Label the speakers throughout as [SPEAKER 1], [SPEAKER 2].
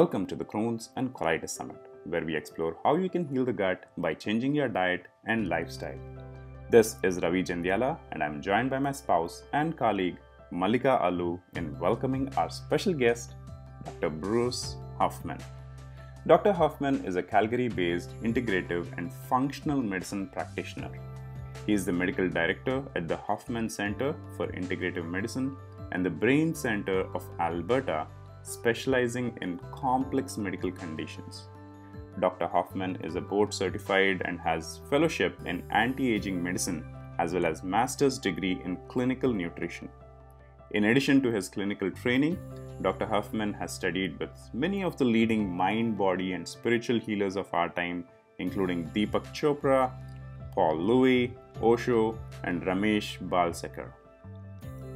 [SPEAKER 1] Welcome to the Crohn's and Colitis Summit, where we explore how you can heal the gut by changing your diet and lifestyle. This is Ravi Jandiala, and I'm joined by my spouse and colleague Malika Alu in welcoming our special guest, Dr. Bruce Hoffman. Dr. Hoffman is a Calgary based integrative and functional medicine practitioner. He is the medical director at the Hoffman Center for Integrative Medicine and the Brain Center of Alberta, specializing in complex medical conditions. Dr. Hoffman is a board certified and has fellowship in anti-aging medicine as well as master's degree in clinical nutrition. In addition to his clinical training, Dr. Hoffman has studied with many of the leading mind, body, and spiritual healers of our time, including Deepak Chopra, Paul Loewy, Osho, and Ramesh Balsekar.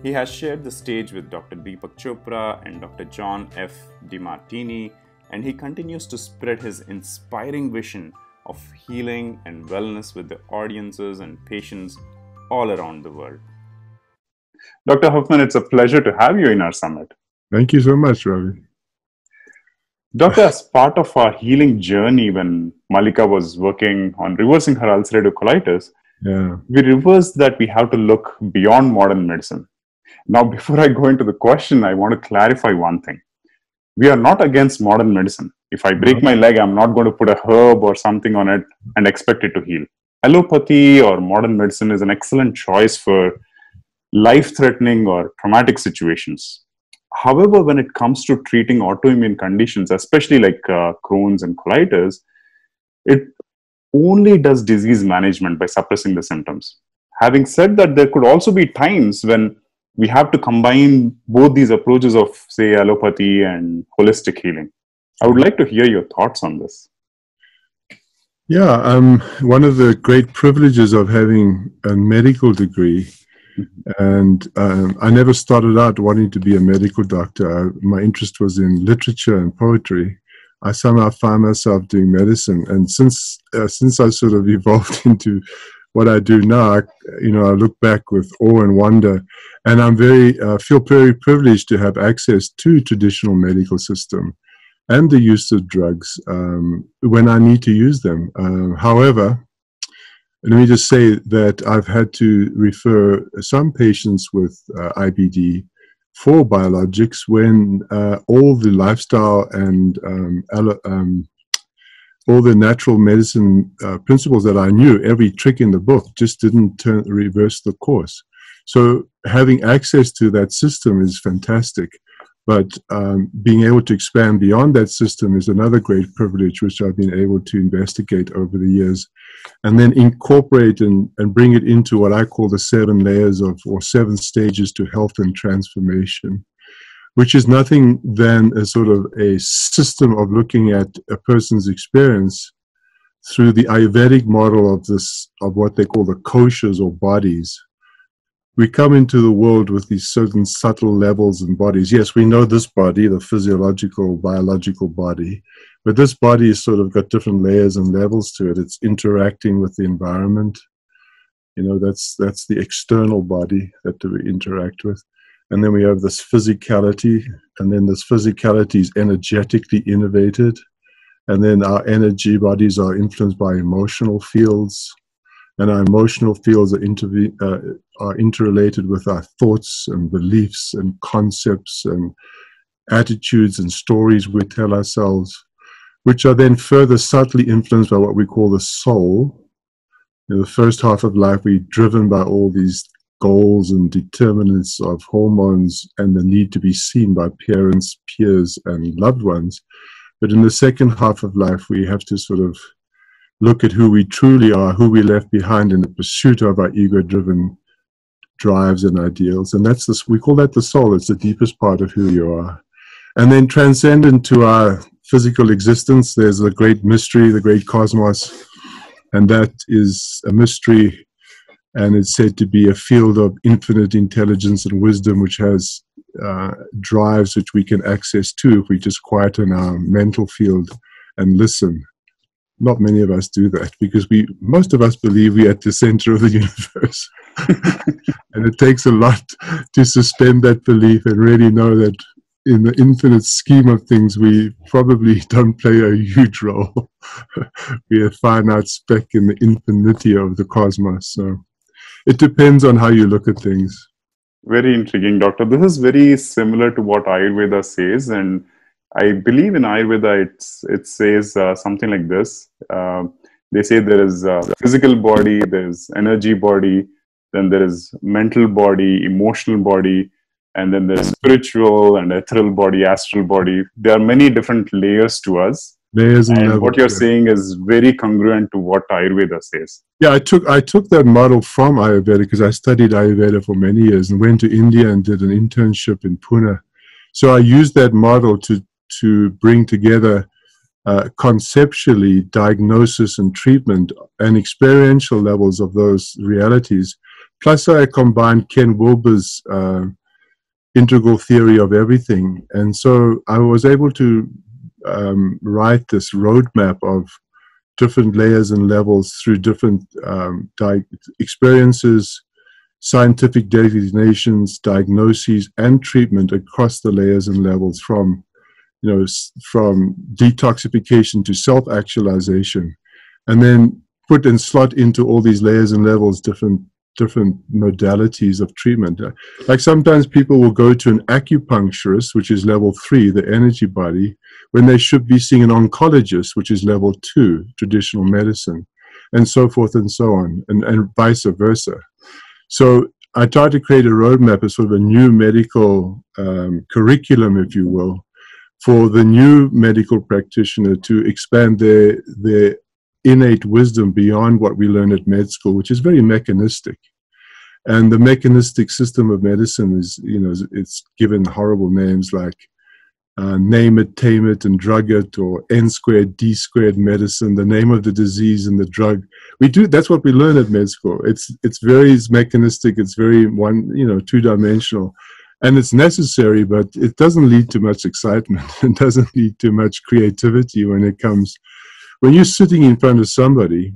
[SPEAKER 1] He has shared the stage with Dr. Deepak Chopra and Dr. John F. Demartini, and he continues to spread his inspiring vision of healing and wellness with the audiences and patients all around the world. Dr. Hoffman, it's a pleasure to have you in our summit.
[SPEAKER 2] Thank you so much, Ravi.
[SPEAKER 1] Doctor, as part of our healing journey, when Malika was working on reversing her ulcerative colitis,
[SPEAKER 2] Yeah.
[SPEAKER 1] we reversed that we have to look beyond modern medicine. Now, before I go into the question, I want to clarify one thing. We are not against modern medicine. If I break my leg, I'm not going to put a herb or something on it and expect it to heal. Allopathy or modern medicine is an excellent choice for life threatening or traumatic situations. However, when it comes to treating autoimmune conditions, especially like uh, Crohn's and colitis, it only does disease management by suppressing the symptoms. Having said that, there could also be times when we have to combine both these approaches of, say, allopathy and holistic healing. I would like to hear your thoughts on this.
[SPEAKER 2] Yeah, um, one of the great privileges of having a medical degree, and um, I never started out wanting to be a medical doctor. I, my interest was in literature and poetry. I somehow found myself doing medicine, and since uh, since I sort of evolved into what I do now, I, you know, I look back with awe and wonder, and I'm very uh, feel very privileged to have access to traditional medical system and the use of drugs um, when I need to use them. Uh, however, let me just say that I've had to refer some patients with uh, IBD for biologics when uh, all the lifestyle and um, um, all the natural medicine uh, principles that I knew, every trick in the book, just didn't turn, reverse the course. So having access to that system is fantastic. But um, being able to expand beyond that system is another great privilege, which I've been able to investigate over the years, and then incorporate and, and bring it into what I call the seven layers of, or seven stages to health and transformation, which is nothing than a sort of a system of looking at a person's experience through the Ayurvedic model of this, of what they call the koshas or bodies we come into the world with these certain subtle levels and bodies. Yes, we know this body, the physiological, biological body, but this body has sort of got different layers and levels to it. It's interacting with the environment. You know, that's that's the external body that we interact with. And then we have this physicality, and then this physicality is energetically innovated. And then our energy bodies are influenced by emotional fields, and our emotional fields are, interve- uh, are interrelated with our thoughts and beliefs and concepts and attitudes and stories we tell ourselves, which are then further subtly influenced by what we call the soul. In the first half of life, we're driven by all these goals and determinants of hormones and the need to be seen by parents, peers, and loved ones. But in the second half of life, we have to sort of look at who we truly are, who we left behind in the pursuit of our ego driven drives and ideals. And that's this, we call that the soul. It's the deepest part of who you are. And then transcendent to our physical existence, there's a great mystery, the great cosmos. And that is a mystery. And it's said to be a field of infinite intelligence and wisdom, which has uh, drives which we can access to if we just quieten our mental field and listen not many of us do that because we most of us believe we're at the center of the universe and it takes a lot to suspend that belief and really know that in the infinite scheme of things, we probably don't play a huge role. we are a finite speck in the infinity of the cosmos. So it depends on how you look at things.
[SPEAKER 1] Very intriguing, Doctor. This is very similar to what Ayurveda says, and I believe in Ayurveda. It's it says uh, something like this. Uh, they say there is a physical body, there is energy body, then there is mental body, emotional body, and then there's spiritual and ethereal body, astral body. There are many different layers to us.
[SPEAKER 2] Layers and,
[SPEAKER 1] and what you're saying is very congruent to what Ayurveda says.
[SPEAKER 2] Yeah, I took I took that model from Ayurveda because I studied Ayurveda for many years and went to India and did an internship in Pune. So I used that model to to bring together uh, conceptually diagnosis and treatment and experiential levels of those realities. Plus, I combined Ken Wilber's uh, integral theory of everything. And so I was able to um, write this roadmap of different layers and levels through different um, experiences, scientific designations, diagnoses, and treatment across the layers and levels from, you know, from detoxification to self-actualization, and then put and slot into all these layers and levels different different modalities of treatment. Uh, like sometimes people will go to an acupuncturist, which is level three, the energy body, when they should be seeing an oncologist, which is level two, traditional medicine, and so forth and so on, and, and vice versa. So I tried to create a roadmap, a sort of a new medical um, curriculum, if you will, for the new medical practitioner to expand their their innate wisdom beyond what we learn at med school, which is very mechanistic. And the mechanistic system of medicine is, you know, it's given horrible names like uh, name it, tame it, and drug it, or N squared, D squared medicine, the name of the disease and the drug. We do that's what we learn at med school. It's it's very mechanistic. It's very one, you know, two dimensional, and it's necessary, but it doesn't lead to much excitement. It doesn't lead to much creativity when it comes when you're sitting in front of somebody,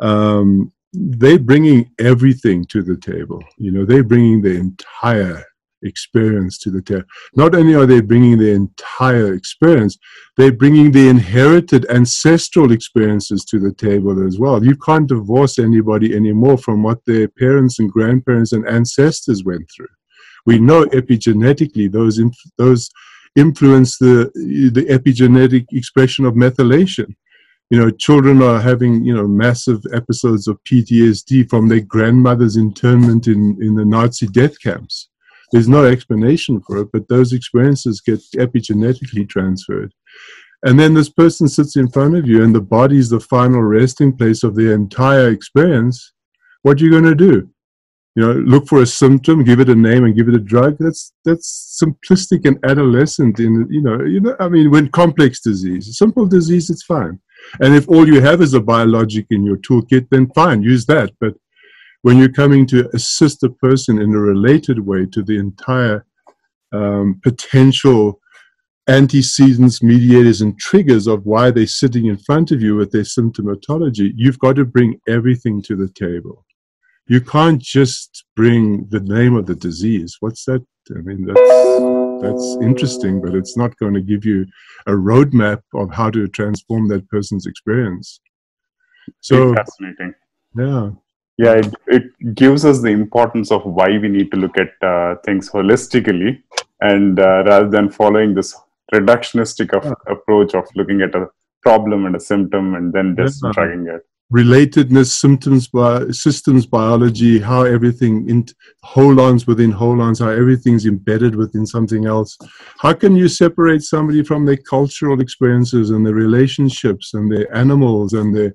[SPEAKER 2] um, they're bringing everything to the table. You know, they're bringing the entire experience to the table. Not only are they bringing the entire experience, they're bringing the inherited ancestral experiences to the table as well. You can't divorce anybody anymore from what their parents and grandparents and ancestors went through. We know epigenetically those those influence the the epigenetic expression of methylation. You know, children are having you know massive episodes of PTSD from their grandmother's internment in in the Nazi death camps. There's no explanation for it, but those experiences get epigenetically transferred. And then this person sits in front of you, and the body is the final resting place of the entire experience. What are you going to do? You know look for a symptom give it a name and give it a drug. That's that's simplistic and adolescent in you know you know i mean when complex disease simple disease it's fine. And if all you have is a biologic in your toolkit then fine use that. But when you're coming to assist a person in a related way to the entire um, potential antecedents, mediators, and triggers of why they're sitting in front of you with their symptomatology, you've got to bring everything to the table you can't just bring the name of the disease. What's that? I mean, that's that's interesting, but it's not going to give you a roadmap of how to transform that person's experience.
[SPEAKER 1] So fascinating.
[SPEAKER 2] Yeah.
[SPEAKER 1] Yeah, it, it gives us the importance of why we need to look at uh, things holistically and uh, rather than following this reductionistic of, yeah. approach of looking at a problem and a symptom and then just yeah. dragging it
[SPEAKER 2] relatedness, symptoms, bi- systems biology, how everything in holons within holons, how everything's embedded within something else. How can you separate somebody from their cultural experiences and their relationships and their animals and their,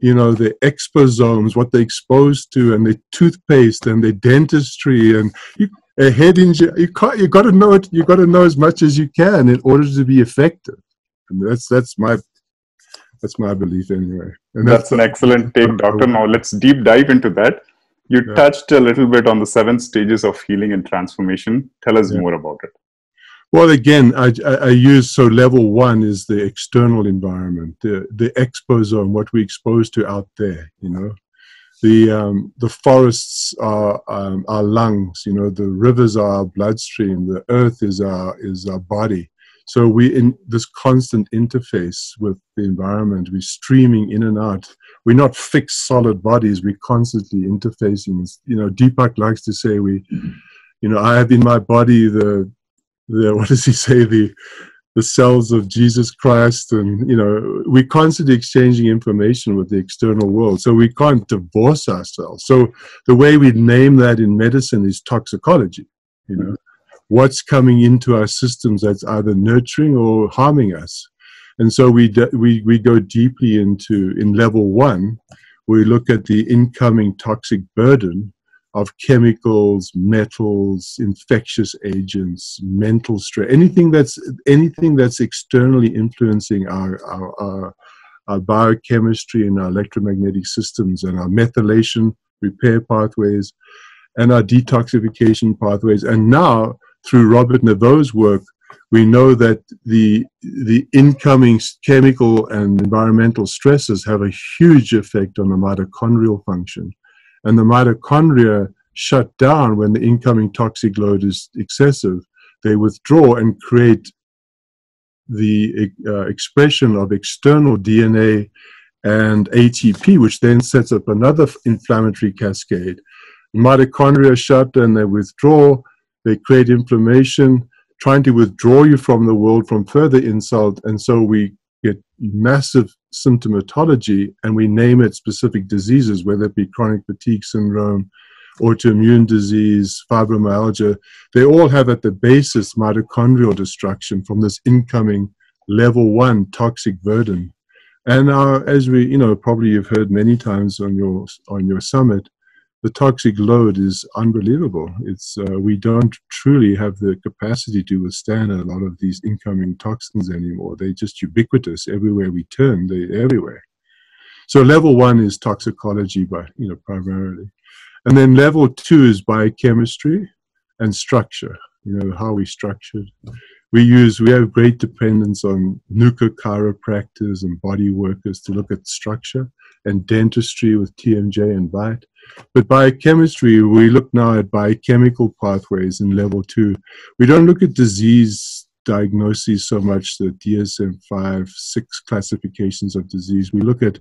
[SPEAKER 2] you know, their exposomes, what they're exposed to, and their toothpaste and their dentistry and you, a head injury. You can't. You got to know it. You got to know as much as you can in order to be effective. And that's that's my that's my belief anyway.
[SPEAKER 1] And that's, that's an excellent take, Doctor. Now let's deep dive into that. You yeah. touched a little bit on the seven stages of healing and transformation. Tell us yeah. more about it.
[SPEAKER 2] Well, again, I, I, I, use so level one is the external environment, the the exposome, what we expose to out there. You know, the um, the forests are um, our lungs. You know, the rivers are our bloodstream. The earth is our is our body. So we in this constant interface with the environment. We're streaming in and out. We're not fixed solid bodies. We're constantly interfacing. You know, Deepak likes to say we, you know, I have in my body the the what does he say the the cells of Jesus Christ, and you know, we're constantly exchanging information with the external world. So we can't divorce ourselves. So the way we name that in medicine is toxicology. You know, what's coming into our systems that's either nurturing or harming us. And so we we we go deeply into in level one. We look at the incoming toxic burden of chemicals, metals, infectious agents, mental stress, anything that's anything that's externally influencing our, our, our, our biochemistry and our electromagnetic systems and our methylation repair pathways and our detoxification pathways. And now, through Robert Naviaux's work, we know that the the incoming chemical and environmental stresses have a huge effect on the mitochondrial function and the mitochondria shut down when the incoming toxic load is excessive. They withdraw and create the uh, expression of external DNA and ATP, which then sets up another inflammatory cascade. Mitochondria shut and they withdraw, they create inflammation, trying to withdraw you from the world from further insult. And so we get massive symptomatology and we name it specific diseases, whether it be chronic fatigue syndrome, autoimmune disease, fibromyalgia, they all have at the basis mitochondrial destruction from this incoming level one toxic burden. And as we, you know, probably you've heard many times on your on your summit, the toxic load is unbelievable. It's uh, we don't truly have the capacity to withstand a lot of these incoming toxins anymore. They're just ubiquitous everywhere we turn. They're everywhere. So level one is toxicology, but you know primarily, and then level two is biochemistry and structure. You know how we structured. We use we have great dependence on NUCCA chiropractors and body workers to look at structure and dentistry with TMJ and Bite but biochemistry, we look now at biochemical pathways in level two. We don't look at disease diagnoses so much, the DSM 5, 6 classifications of disease. We look at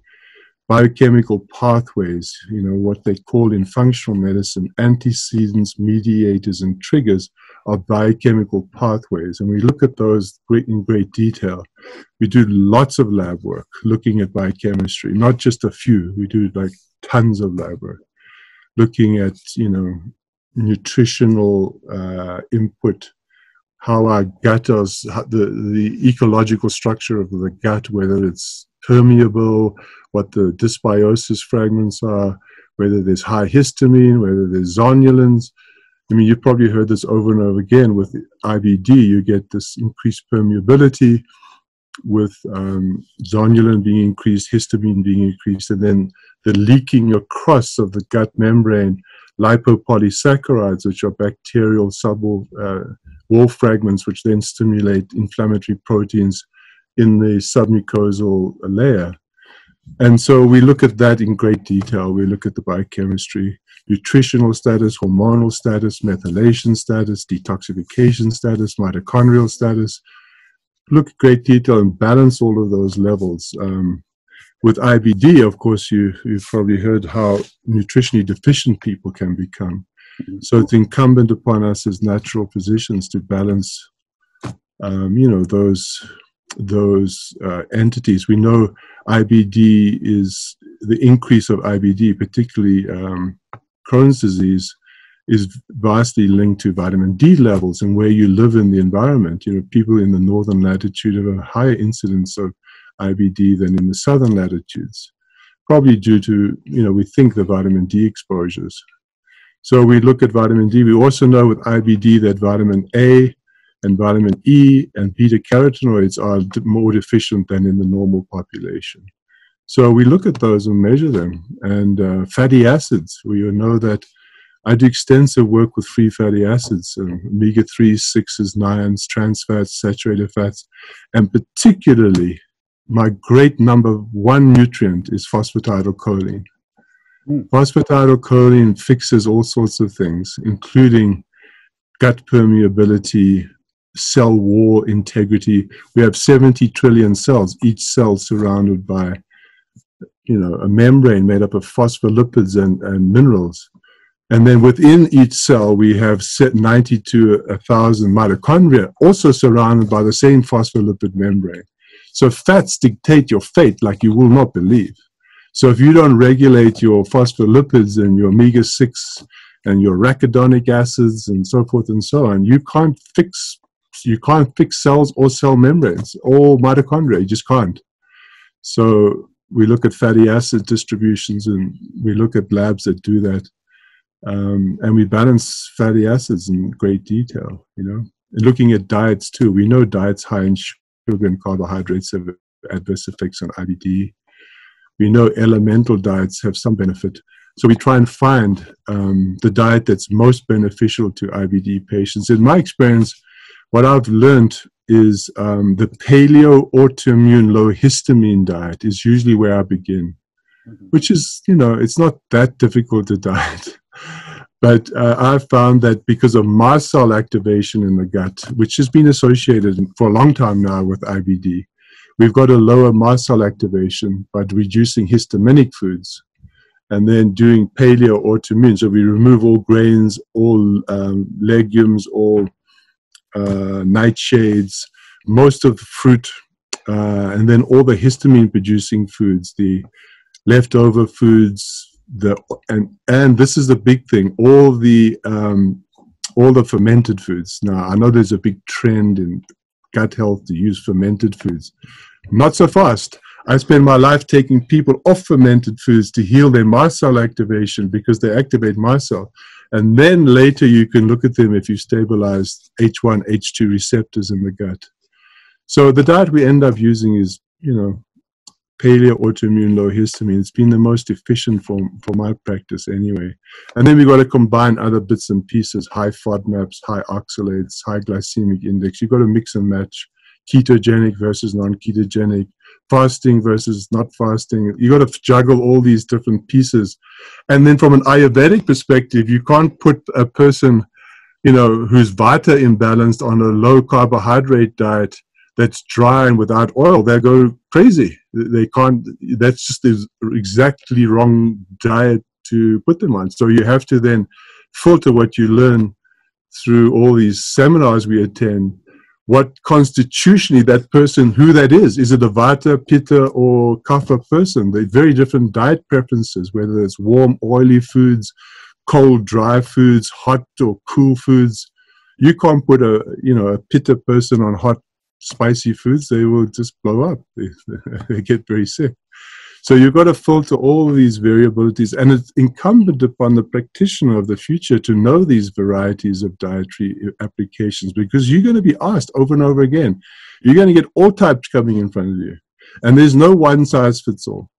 [SPEAKER 2] biochemical pathways, you know, what they call in functional medicine antecedents, mediators, and triggers of biochemical pathways. And we look at those in great detail. We do lots of lab work looking at biochemistry, not just a few. We do like tons of lab work looking at you know nutritional uh, input, how our gut is the the ecological structure of the gut, whether it's permeable, what the dysbiosis fragments are, whether there's high histamine, whether there's zonulins. I mean, you've probably heard this over and over again with IBD. You get this increased permeability with um, zonulin being increased, histamine being increased, and then the leaking across of the gut membrane, lipopolysaccharides, which are bacterial subwall uh, wall fragments, which then stimulate inflammatory proteins in the submucosal layer. And so we look at that in great detail. We look at the biochemistry, nutritional status, hormonal status, methylation status, detoxification status, mitochondrial status. Look at great detail and balance all of those levels. Um, with IBD, of course, you, you've probably heard how nutritionally deficient people can become. Mm-hmm. So it's incumbent upon us as natural physicians to balance, um, you know, those those uh, entities. We know IBD is the increase of IBD, particularly um, Crohn's disease, is vastly linked to vitamin D levels and where you live in the environment. You know, people in the northern latitude have a higher incidence of IBD than in the southern latitudes, probably due to, you know, we think the vitamin D exposures. So we look at vitamin D. We also know with IBD that vitamin A and vitamin E and beta carotenoids are more deficient than in the normal population. So we look at those and measure them. And uh, fatty acids, we know that I do extensive work with free fatty acids, um, omega 3s, 6s, 9s, trans fats, saturated fats, and particularly my great number one nutrient is phosphatidylcholine. Mm. Phosphatidylcholine fixes all sorts of things, including gut permeability, cell wall integrity. We have 70 trillion cells, each cell surrounded by you know, a membrane made up of phospholipids and, and minerals. And then within each cell, we have 90 to 1,000 mitochondria, also surrounded by the same phospholipid membrane. So fats dictate your fate like you will not believe. So if you don't regulate your phospholipids and your omega 6 and your arachidonic acids and so forth and so on, you can't fix you can't fix cells or cell membranes or mitochondria. You just can't. So we look at fatty acid distributions and we look at labs that do that. Um, and we balance fatty acids in great detail, you know. And looking at diets too, we know diets high in sugar and carbohydrates have adverse effects on IBD. We know elemental diets have some benefit. So we try and find um, the diet that's most beneficial to IBD patients. In my experience, what I've learned is um, the paleo autoimmune low histamine diet is usually where I begin, mm-hmm. which is, you know, it's not that difficult to diet. but uh, I've found that because of mast cell activation in the gut, which has been associated for a long time now with IBD, we've got a lower mast cell activation by reducing histaminic foods and then doing paleo autoimmune. So we remove all grains, all um, legumes, all uh, nightshades, most of the fruit, uh, and then all the histamine producing foods, the leftover foods, the and and this is the big thing, all the um, all the fermented foods. Now I know there's a big trend in gut health to use fermented foods. Not so fast. I spend my life taking people off fermented foods to heal their mast cell activation because they activate mast cell. And then later you can look at them if you stabilize H1, H2 receptors in the gut. So the diet we end up using is, you know, paleo autoimmune low histamine. It's been the most efficient for, for my practice anyway. And then we've got to combine other bits and pieces, high FODMAPs, high oxalates, high glycemic index. You've got to mix and match ketogenic versus non-ketogenic, fasting versus not fasting. You've got to juggle all these different pieces. And then from an Ayurvedic perspective, you can't put a person, you know, who's vata imbalanced on a low carbohydrate diet that's dry and without oil. They'll go crazy. They can't, that's just the exactly wrong diet to put them on. So you have to then filter what you learn through all these seminars we attend what constitutionally that person, who that is. Is it a Vata, Pitta, or Kapha person? They're very different diet preferences, whether it's warm, oily foods, cold, dry foods, hot or cool foods. You can't put a you know a Pitta person on hot, spicy foods; they will just blow up. They, get very sick. So you've got to filter all these variabilities, and it's incumbent upon the practitioner of the future to know these varieties of dietary uh, applications because you're going to be asked over and over again. You're going to get all types coming in front of you, and there's no one size fits all.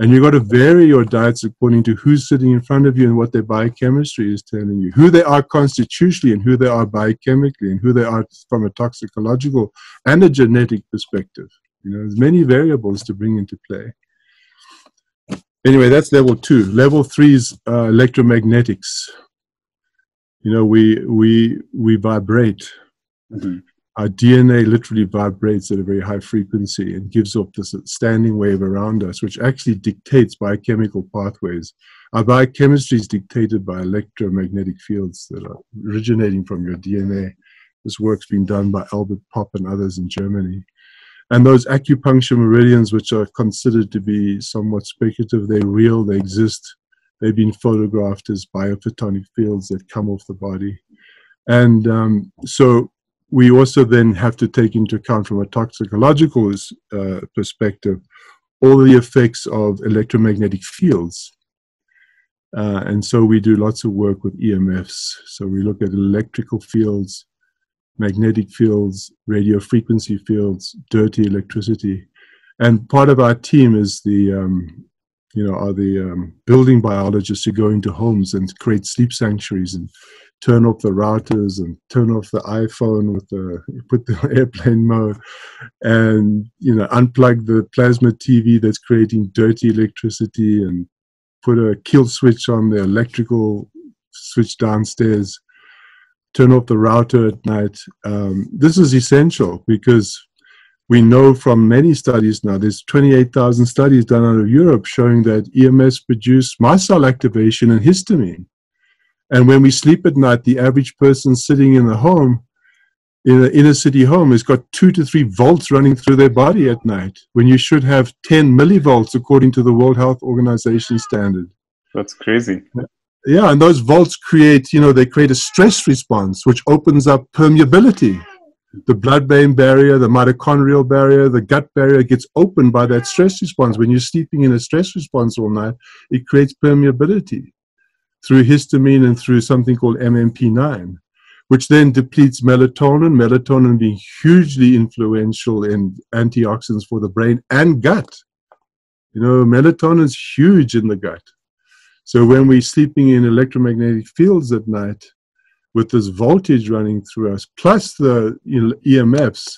[SPEAKER 2] And you've got to vary your diets according to who's sitting in front of you and what their biochemistry is telling you, who they are constitutionally and who they are biochemically, and who they are from a toxicological and a genetic perspective. You know, there's many variables to bring into play anyway, that's level two. Level three is uh, electromagnetics. You know, we we we vibrate. Mm-hmm. Our DNA literally vibrates at a very high frequency and gives off this standing wave around us, which actually dictates biochemical pathways. Our biochemistry is dictated by electromagnetic fields that are originating from your DNA. This work's been done by Albert Popp and others in Germany. And those acupuncture meridians, which are considered to be somewhat speculative, they're real, they exist. They've been photographed as biophotonic fields that come off the body. And um, so we also then have to take into account from a toxicological uh, perspective all the effects of electromagnetic fields. Uh, and so we do lots of work with EMFs. So we look at electrical fields, magnetic fields, radio frequency fields, dirty electricity. And part of our team is the, um, you know, are the um, building biologists who go into homes and create sleep sanctuaries and turn off the routers and turn off the iPhone with the put the airplane mode and you know unplug the plasma TV that's creating dirty electricity and put a kill switch on the electrical switch downstairs, turn off the router at night. Um, this is essential because we know from many studies now, there's 28,000 studies done out of Europe showing that EMS produce cell activation and histamine. And when we sleep at night, the average person sitting in the home, in an inner city home, has got two to three volts running through their body at night, when you should have 10 millivolts according to the World Health Organization standard.
[SPEAKER 1] That's crazy.
[SPEAKER 2] Yeah, and those volts create, you know, they create a stress response, which opens up permeability the blood-brain barrier, the mitochondrial barrier, the gut barrier gets opened by that stress response. When you're sleeping in a stress response all night, it creates permeability through histamine and through something called MMP9, which then depletes melatonin, melatonin being hugely influential in antioxidants for the brain and gut. You know, melatonin is huge in the gut. So when we're sleeping in electromagnetic fields at night, with this voltage running through us, plus the EMFs,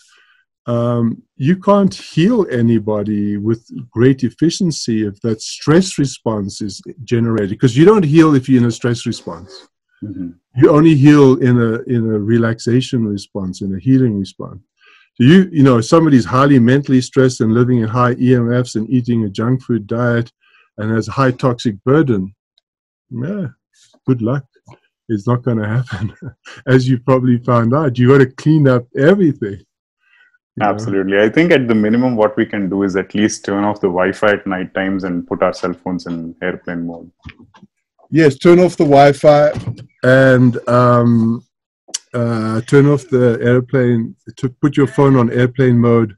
[SPEAKER 2] um, you can't heal anybody with great efficiency if that stress response is generated. Because you don't heal if you're in a stress response. Mm-hmm. You only heal in a in a relaxation response, in a healing response. So you you know if somebody's highly mentally stressed and living in high EMFs and eating a junk food diet and has a high toxic burden. Yeah, good luck it's not going to happen. As you probably found out, you got to clean up everything.
[SPEAKER 1] Absolutely. I think at the minimum, what we can do is at least turn off the Wi Fi at night times and put our cell phones in airplane mode.
[SPEAKER 2] Yes, turn off the Wi Fi and um, uh, turn off the airplane, to put your phone on airplane mode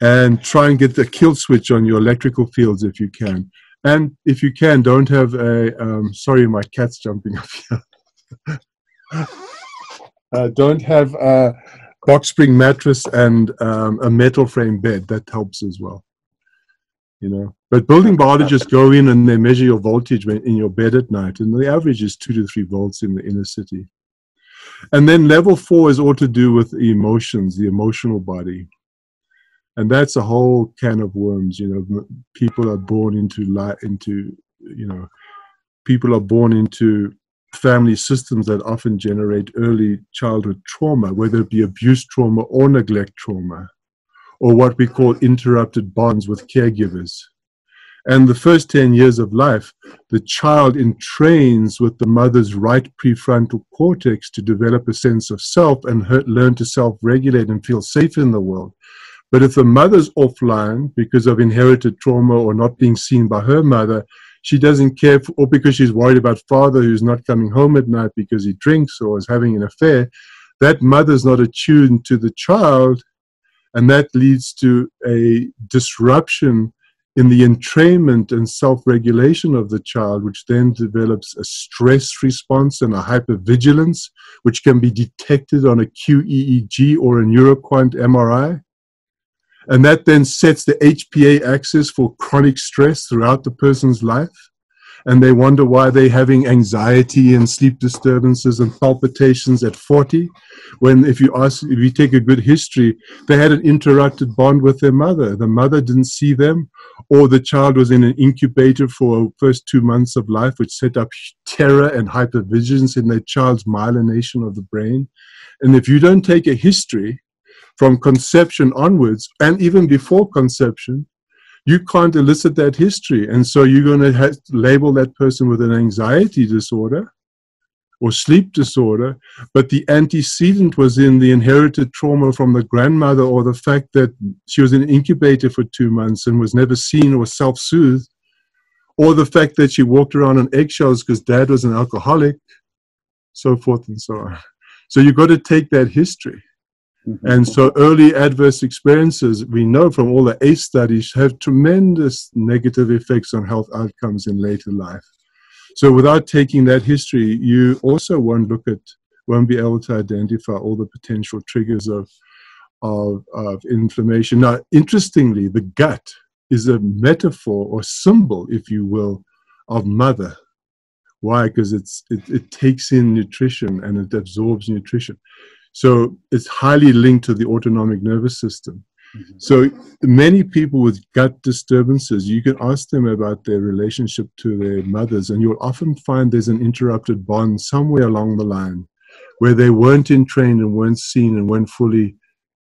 [SPEAKER 2] and try and get the kill switch on your electrical fields if you can. And if you can, don't have a. Um, sorry, my cat's jumping up here. uh, don't have a box spring mattress and um, a metal frame bed. That helps as well. You know, but building biologists go in and they measure your voltage in your bed at night, and the average is two to three volts in the inner city. And then level four is all to do with emotions, the emotional body. And that's a whole can of worms. You know, people are born into light, into, you know, people are born into family systems that often generate early childhood trauma, whether it be abuse trauma or neglect trauma, or what we call interrupted bonds with caregivers. And the first 10 years of life, the child entrains with the mother's right prefrontal cortex to develop a sense of self and learn to self regulate and feel safe in the world. But if the mother's offline because of inherited trauma or not being seen by her mother, she doesn't care, for, or because she's worried about father who's not coming home at night because he drinks or is having an affair, that mother's not attuned to the child, and that leads to a disruption in the entrainment and self-regulation of the child, which then develops a stress response and a hypervigilance, which can be detected on a QEEG or a NeuroQuant MRI. And that then sets the HPA axis for chronic stress throughout the person's life. And they wonder why they're having anxiety and sleep disturbances and palpitations at 40. When, if you ask, if you take a good history, they had an interrupted bond with their mother. The mother didn't see them, or the child was in an incubator for first two months of life, which set up terror and hypervigilance in their child's myelination of the brain. And if you don't take a history, from conception onwards, and even before conception, you can't elicit that history. And so you're going to label that person with an anxiety disorder or sleep disorder, but the antecedent was in the inherited trauma from the grandmother or the fact that she was in an incubator for two months and was never seen or self soothed, or the fact that she walked around on eggshells because dad was an alcoholic, so forth and so on. So you've got to take that history. Mm-hmm. And so early adverse experiences, we know from all the ACE studies, have tremendous negative effects on health outcomes in later life. So without taking that history, you also won't look at, won't be able to identify all the potential triggers of, of, of inflammation. Now, interestingly, the gut is a metaphor or symbol, if you will, of mother. Why? Because it's it, it takes in nutrition and it absorbs nutrition. So it's highly linked to the autonomic nervous system. Mm-hmm. So many people with gut disturbances, you can ask them about their relationship to their mothers, and you'll often find there's an interrupted bond somewhere along the line where they weren't entrained and weren't seen and weren't fully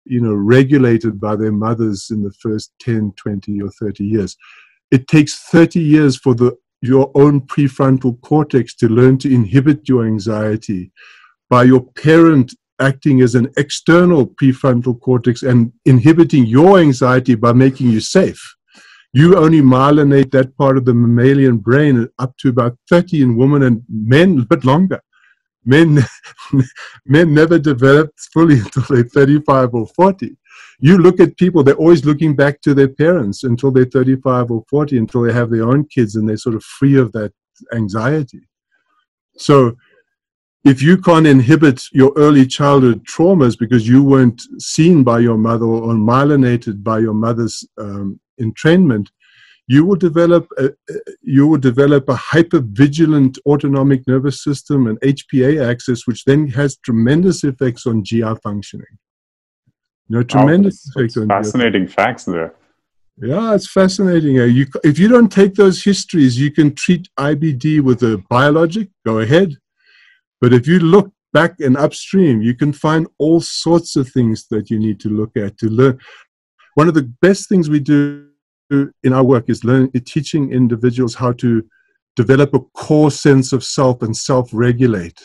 [SPEAKER 2] you know regulated by their mothers in the first 10 20 or 30 years it takes 30 years for the your own prefrontal cortex to learn to inhibit your anxiety by your parent acting as an external prefrontal cortex and inhibiting your anxiety by making you safe. You only myelinate that part of the mammalian brain up to about 30 in women and men a bit longer. Men, men never develop fully until they're 35 or 40. You look at people, they're always looking back to their parents until they're 35 or 40, until they have their own kids and they're sort of free of that anxiety. So if you can't inhibit your early childhood traumas because you weren't seen by your mother or myelinated by your mother's um, entrainment, you will develop a, you will develop a hypervigilant autonomic nervous system and HPA axis, which then has tremendous effects on GI functioning.
[SPEAKER 1] You know, tremendous effects on fascinating GI. facts there.
[SPEAKER 2] Yeah, it's fascinating. You, if you don't take those histories, you can treat IBD with a biologic. Go ahead but if you look back and upstream, you can find all sorts of things that you need to look at to learn. One of the best things we do in our work is learning, teaching individuals how to develop a core sense of self and self-regulate.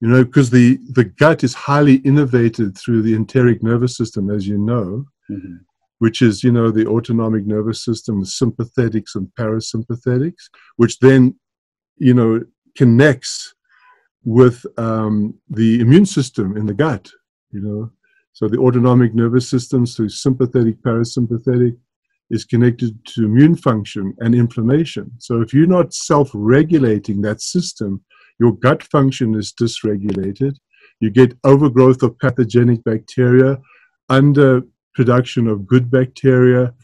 [SPEAKER 2] You know, because the, the gut is highly innervated through the enteric nervous system, as you know, mm-hmm. which is, you know, the autonomic nervous system, the sympathetics and parasympathetics, which then, you know, connects with um, the immune system in the gut, you know. So the autonomic nervous system, so sympathetic, parasympathetic, is connected to immune function and inflammation. So if you're not self-regulating that system, your gut function is dysregulated. You get overgrowth of pathogenic bacteria, under production of good bacteria,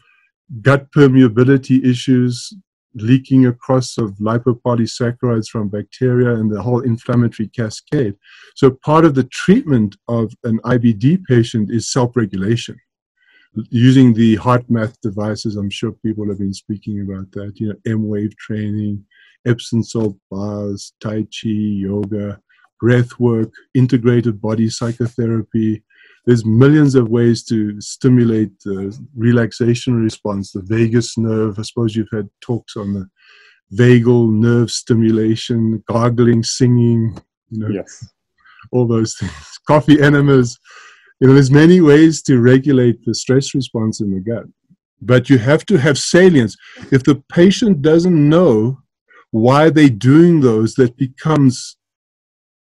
[SPEAKER 2] gut permeability issues, leaking across of lipopolysaccharides from bacteria and the whole inflammatory cascade. So part of the treatment of an IBD patient is self-regulation. Using the HeartMath devices, I'm sure people have been speaking about that, you know, emWave training, Epsom salt baths, Tai Chi, yoga, breath work, integrated body psychotherapy, there's millions of ways to stimulate the relaxation response, the vagus nerve. I suppose you've had talks on the vagal nerve stimulation, gargling, singing, you know,
[SPEAKER 1] yes.
[SPEAKER 2] all those things. Coffee enemas. You know, there's many ways to regulate the stress response in the gut. But you have to have salience. If the patient doesn't know why they're doing those, that becomes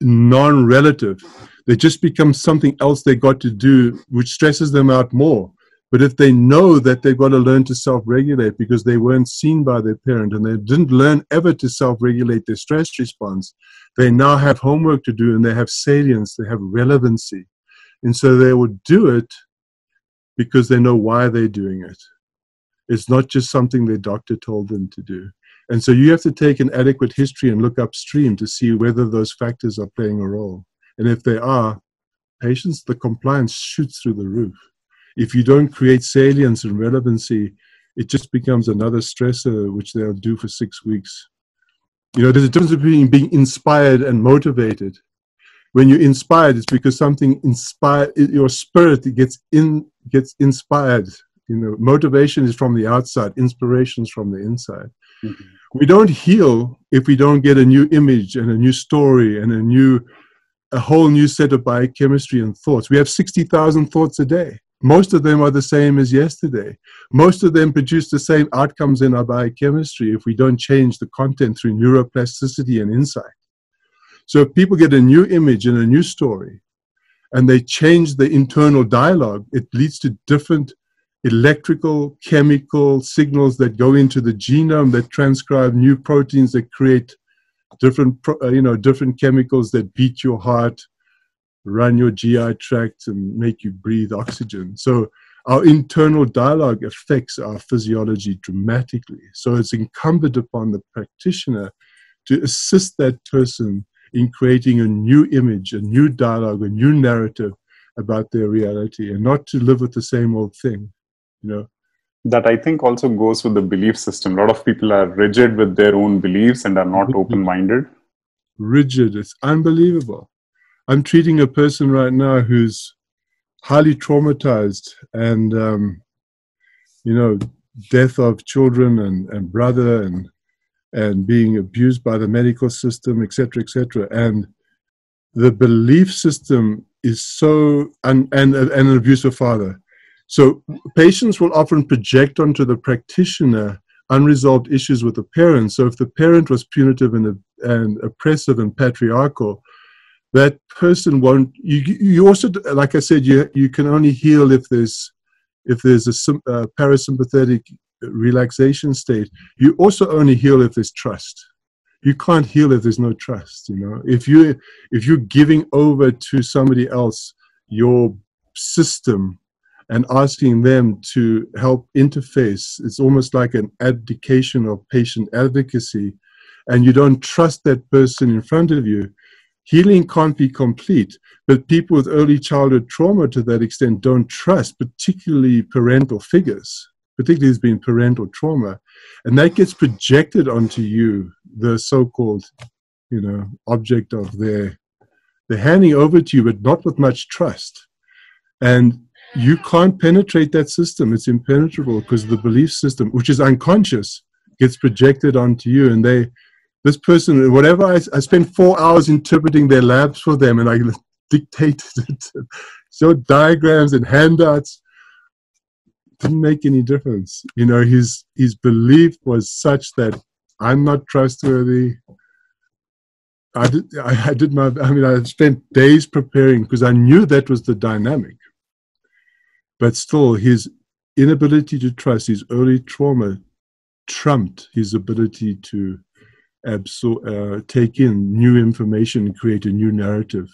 [SPEAKER 2] non-relative they just become something else they got to do, which stresses them out more. But if they know that they've got to learn to self regulate because they weren't seen by their parent and they didn't learn ever to self regulate their stress response, they now have homework to do and they have salience, they have relevancy. And so they will do it because they know why they're doing it. It's not just something their doctor told them to do. And so you have to take an adequate history and look upstream to see whether those factors are playing a role. And if they are, patients, the compliance shoots through the roof. If you don't create salience and relevancy, it just becomes another stressor which they'll do for six weeks. You know, there's a difference between being inspired and motivated. When you're inspired, it's because something inspired your spirit gets in gets inspired. You know, motivation is from the outside, inspiration is from the inside. Mm-hmm. We don't heal if we don't get a new image and a new story and a new a whole new set of biochemistry and thoughts. We have 60,000 thoughts a day. Most of them are the same as yesterday. Most of them produce the same outcomes in our biochemistry if we don't change the content through neuroplasticity and insight. So if people get a new image and a new story, and they change the internal dialogue, it leads to different electrical, chemical signals that go into the genome that transcribe new proteins that create different uh, you know different chemicals that beat your heart run your gi tract and make you breathe oxygen so our internal dialogue affects our physiology dramatically so it's incumbent upon the practitioner to assist that person in creating a new image a new dialogue a new narrative about their reality and not to live with the same old thing, you know.
[SPEAKER 1] That I think also goes with the belief system. A lot of people are rigid with their own beliefs and are not open minded.
[SPEAKER 2] Rigid. It's unbelievable. I'm treating a person right now who's highly traumatized and, um, you know, death of children and, and brother and and being abused by the medical system, etc., etc. And the belief system is so and and, and an abusive father. So patients will often project onto the practitioner unresolved issues with the parent. So if the parent was punitive and, and oppressive and patriarchal, that person won't. You, you also, like I said, you you can only heal if there's if there's a uh, parasympathetic relaxation state. You also only heal if there's trust. You can't heal if there's no trust. You know, if you if you're giving over to somebody else your system and asking them to help interface, it's almost like an abdication of patient advocacy, and you don't trust that person in front of you. Healing can't be complete, but people with early childhood trauma to that extent don't trust, particularly parental figures particularly there's been parental trauma, and that gets projected onto you, the so-called, you know, object of their they're handing over to you, but not with much trust, and you can't penetrate that system. It's impenetrable because the belief system, which is unconscious, gets projected onto you, and they. This person, whatever I, I spent four hours interpreting their labs for them, and I dictated it, showed diagrams and handouts didn't make any difference. You know, his his belief was such that I'm not trustworthy. I did I, I did my I mean I spent days preparing because I knew that was the dynamic. But still his inability to trust, his early trauma trumped his ability to absorb uh, take in new information and create a new narrative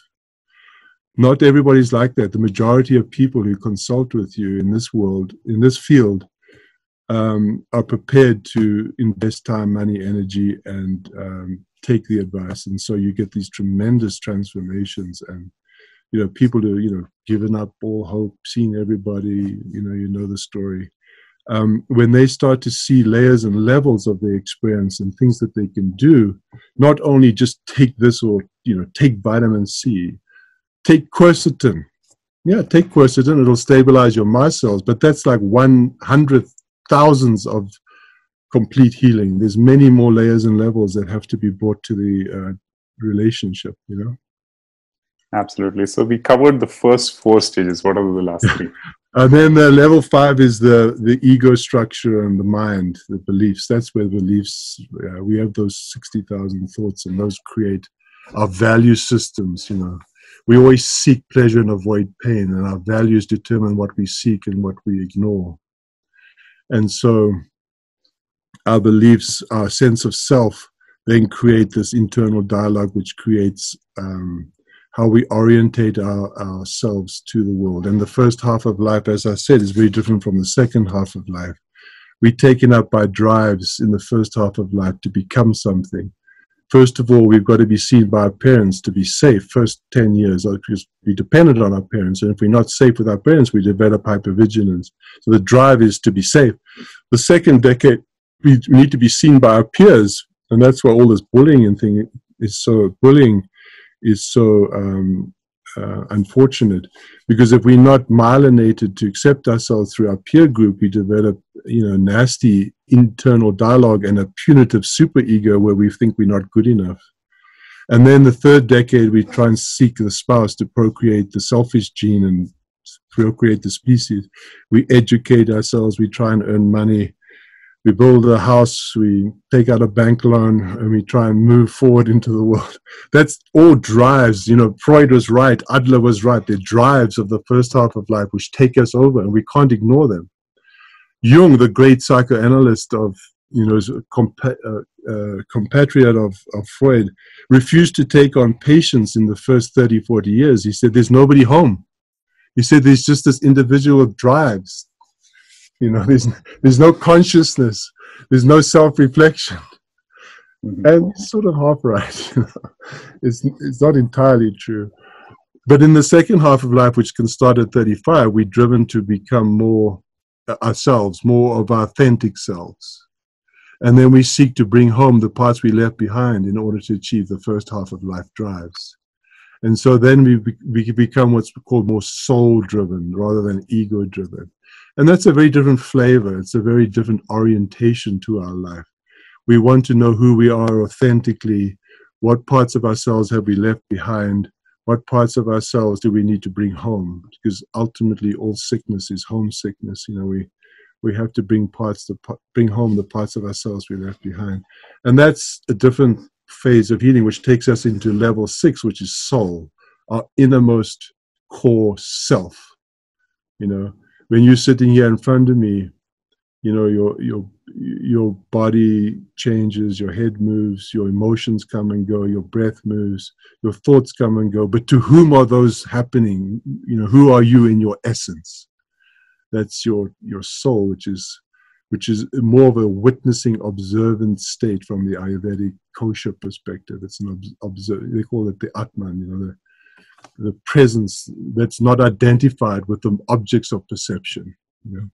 [SPEAKER 2] not everybody's like that. The majority of people who consult with you in this world, in this field, um, are prepared to invest time, money, energy, and um, take the advice. And so you get these tremendous transformations and you know people who you know given up all hope seen everybody you know you know the story um, when they start to see layers and levels of their experience and things that they can do not only just take this or you know take vitamin c take quercetin. Yeah, take quercetin. It'll stabilize your mast cells, but that's like one hundred thousands of complete healing. There's many more layers and levels that have to be brought to the uh, relationship. You know.
[SPEAKER 1] Absolutely. So we covered the first four stages. What are the last three?
[SPEAKER 2] and then uh, level five is the the ego structure and the mind, the beliefs. That's where beliefs. Uh, we have those sixty thousand thoughts, and those create our value systems. You know, we always seek pleasure and avoid pain, and our values determine what we seek and what we ignore. And so, our beliefs, our sense of self, then create this internal dialogue, which creates um, how we orientate our, ourselves to the world. And the first half of life, as I said, is very different from the second half of life. We're taken up by drives in the first half of life to become something first of all, we've got to be seen by our parents to be safe. First 10 years, because we dependent on our parents. And if we're not safe with our parents, we develop hypervigilance. So the drive is to be safe. The second decade, we need to be seen by our peers. And that's why all this bullying and thing is so, bullying is so um, uh, unfortunate because if we're not myelinated to accept ourselves through our peer group, we develop, you know, nasty internal dialogue and a punitive superego where we think we're not good enough. And then the third decade, we try and seek the spouse to procreate the selfish gene and procreate the species. We educate ourselves, we try and earn money, we build a house, we take out a bank loan, and we try and move forward into the world. That's all drives. You know, Freud was right, Adler was right. The drives of the first half of life which take us over, and we can't ignore them. Jung, the great psychoanalyst of you know, compa- uh, uh, compatriot of, of Freud, refused to take on patients in the first 30, 40 years. He said, There's nobody home. He said, There's just this individual of drives you know, there's there's no consciousness, there's no self-reflection, mm-hmm. and sort of half right. You know? It's it's not entirely true. but in the second half of life, which can start at 35, we're driven to become more uh, ourselves, more of our authentic selves. And then we seek to bring home the parts we left behind in order to achieve the first half of life drives. And so then we, we become what's called more soul driven rather than ego driven. And that's a very different flavor. It's a very different orientation to our life. We want to know who we are authentically. What parts of ourselves have we left behind? What parts of ourselves do we need to bring home? Because ultimately, all sickness is homesickness. You know, we we have to bring parts to bring home the parts of ourselves we left behind, and that's a different phase of healing, which takes us into level six, which is soul, our innermost core self. You know, when you're sitting here in front of me, you know your your your body changes, your head moves, your emotions come and go, your breath moves, your thoughts come and go. But to whom are those happening? You know, who are you in your essence? That's your your soul, which is which is more of a witnessing, observant state from the Ayurvedic kosha perspective. It's an observe. They call it the Atman. You know, the the presence that's not identified with the objects of perception. You know?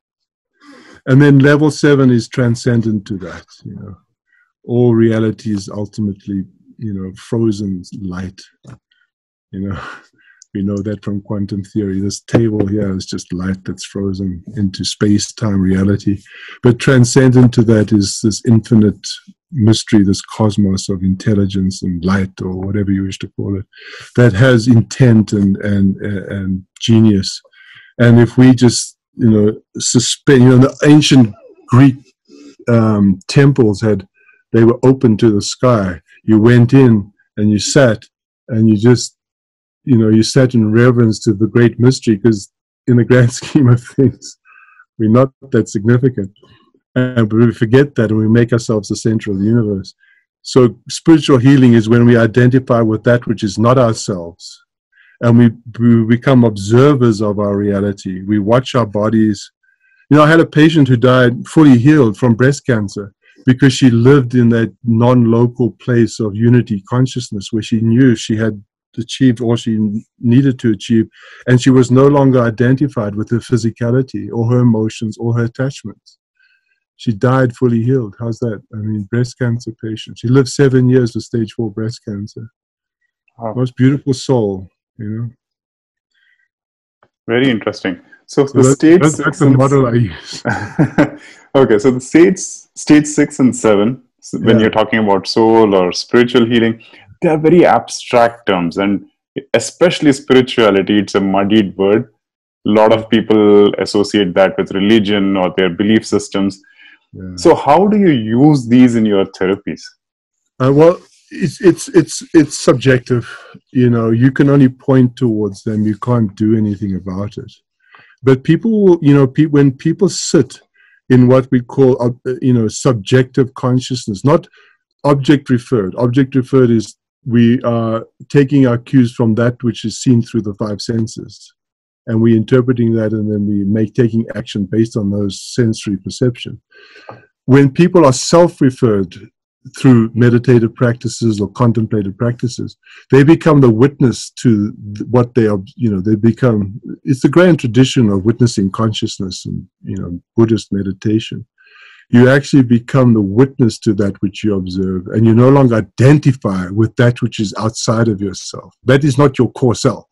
[SPEAKER 2] And then level seven is transcendent to that. You know, all reality is ultimately, you know, frozen light. You know, we know that from quantum theory. This table here is just light that's frozen into space time reality. But transcendent to that is this infinite mystery, this cosmos of intelligence and light, or whatever you wish to call it, that has intent and, and, and genius. And if we just, you know, suspend, you know, the ancient Greek um, temples had, they were open to the sky. You went in and you sat and you just you know, you sat in reverence to the great mystery because in the grand scheme of things, we're not that significant. But we forget that and we make ourselves the center of the universe. So spiritual healing is when we identify with that which is not ourselves and we, we become observers of our reality. We watch our bodies. You know, I had a patient who died fully healed from breast cancer because she lived in that non-local place of unity consciousness where she knew she had achieved all she needed to achieve, and she was no longer identified with her physicality or her emotions or her attachments. She died fully healed. How's that? I mean, breast cancer patient. She lived seven years with stage four breast cancer. Wow. Most beautiful soul, you know.
[SPEAKER 1] Very interesting. So, so the stage that's, that's the model I use. okay, so the stage stage six and seven, when yeah. you're talking about soul or spiritual healing, they are very abstract terms and especially spirituality it's a muddied word a lot of people associate that with religion or their belief systems yeah. so how do you use these in your therapies?
[SPEAKER 2] Uh, well it's it's it's it's subjective you know you can only point towards them you can't do anything about it. But people you know pe- when people sit in what we call uh, you know subjective consciousness not object referred. Object referred is we are taking our cues from that which is seen through the five senses and we're interpreting that and then we make taking action based on those sensory perception when people are self-referred through meditative practices or contemplative practices they become the witness to what they are you know they become it's the grand tradition of witnessing consciousness and you know buddhist meditation. You actually become the witness to that which you observe and you no longer identify with that which is outside of yourself. That is not your core self